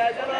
Sercan abi.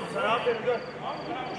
Aferin oğlum sana,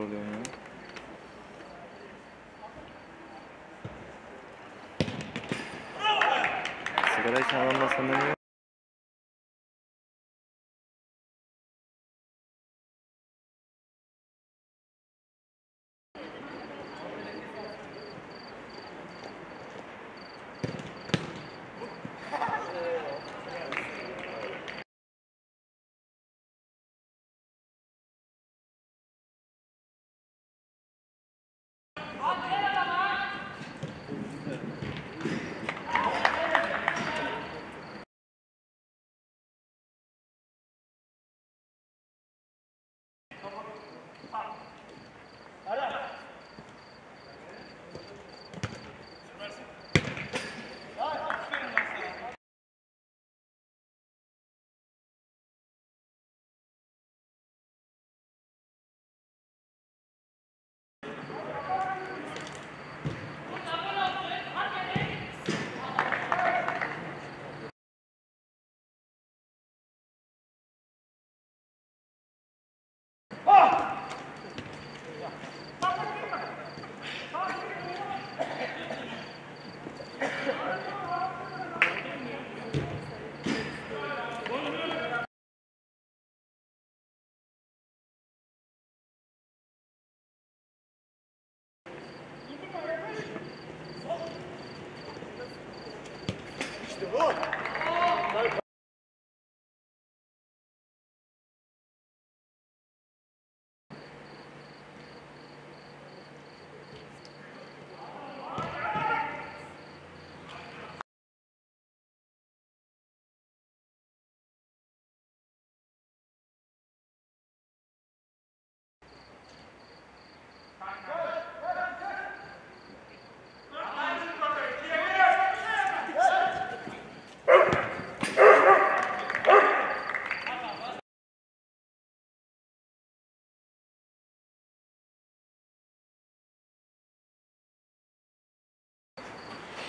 oluyor ya. Sigara içen adamla sanırım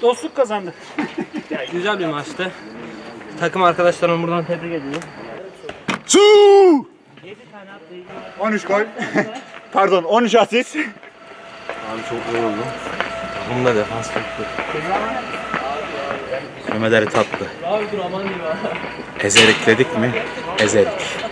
Dostluk kazandı. Güzel bir maçtı. Takım arkadaşlarımı buradan tebrik ediyorum. 13 gol. Pardon 13 asist. Abi çok yoruldum. Takımda defans yoktu. Memeleri tatlı. Abi dur aman diyeyim ha. Ezerik dedik mi? Ezerik.